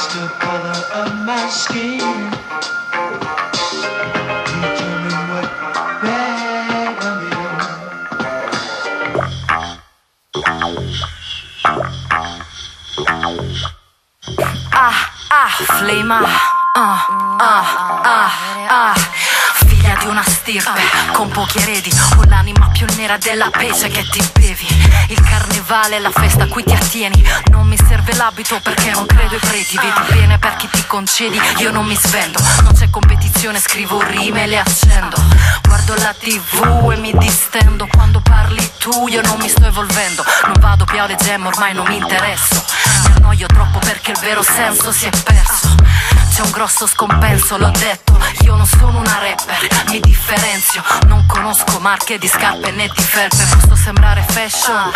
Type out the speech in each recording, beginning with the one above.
just the color of my skin. Determine what bag I'm Ah, ah, flema. Ah, ah, ah, ah. Figlia di una stirpe con pochi eredi, con l'anima più nera della pece che ti bevi. Il carnevale è la festa a cui ti attieni. Non mi serve l'abito perché non credo ai preti. Vedi bene per chi ti concedi, io non mi svendo. Non c'è competizione, scrivo rime e le accendo. Guardo la tv e mi distendo. Quando parli tu, io non mi sto evolvendo. Non vado più alle gemme, ormai non mi interesso. Mi annoio troppo perché il vero senso si è perso. C'è un grosso scompenso, l'ho detto. Io non sono una rapper, mi differenzio. Non conosco marche di scarpe né di felpe. Posso sembrare fashion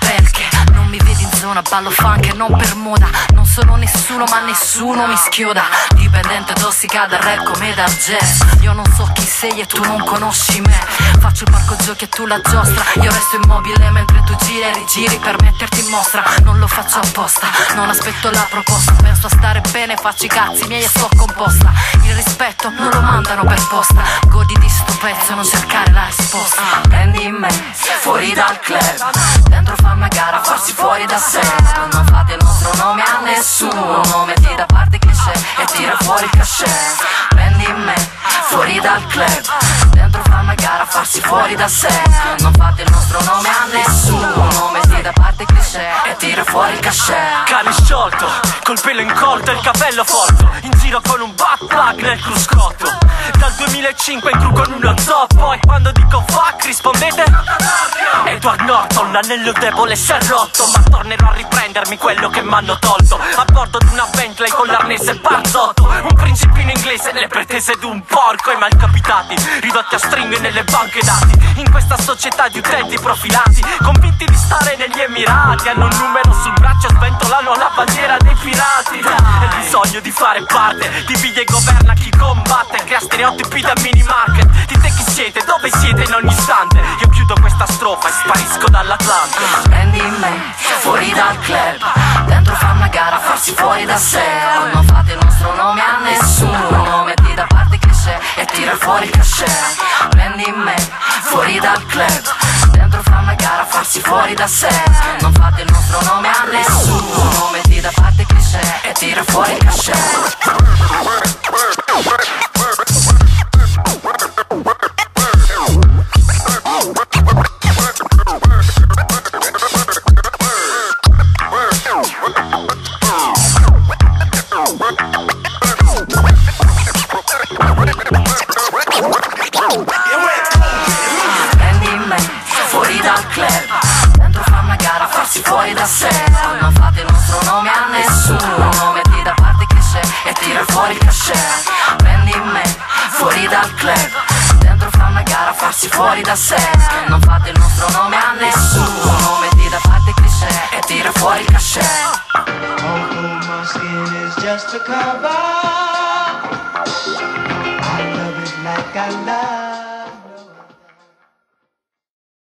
perché non mi vedi in zona, ballo funk e non per moda. Non sono nessuno, ma nessuno mi schioda. Dipendente tossica dal rap come dal jazz. Io non so chi sei e tu non conosci me. Faccio il parco giochi e tu la giostra. Io resto immobile mentre tu giri e rigiri per metterti in mostra. Non lo faccio apposta, non aspetto la proposta. Penso a stare bene, faccio i cazzi miei e sto composta. Il rispetto non lo mandano per posta. Godi di sto pezzo, non cercare la risposta. Prendi me, fuori dal club. Dentro fa una gara, farsi fuori cachet. Prendi me, fuori dal club. Dentro fa una gara, farsi fuori da sé. Non fate il nostro nome a nessuno. Metti da parte cliché e tira fuori il cachet. Cane sciolto, col pelo incolto e il capello folto In giro con un backpack nel cruscotto Dal 2005 in cru con uno zoppo E quando dico fuck rispondete Edward Norton, l'anello debole si è rotto Ma tornerò a riprendermi quello che m'hanno tolto. A bordo di una Bentley con l'arnese barzotto Un principino inglese nelle pretese di un porco I malcapitati, ridotti a stringhe nelle banche dati. In questa società di utenti profilati Convinti di stare negli Emirati Hanno un numero sul braccio e sventolano la bandiera dei pirati. E il bisogno di fare parte Divide e governa chi combatte Crea stereotipi da mini market Dite chi siete, dove siete in ogni istante club. Dentro fa una gara, farsi fuori da sé. Non fate il nostro nome a nessuno. Metti da parte cliché e tira fuori il cachet Prendi me, fuori dal club. Dentro fa una gara, farsi fuori da sé. Non fate il nostro nome a nessuno fuori da sé. Non fate il nostro nome a nessuno to cover.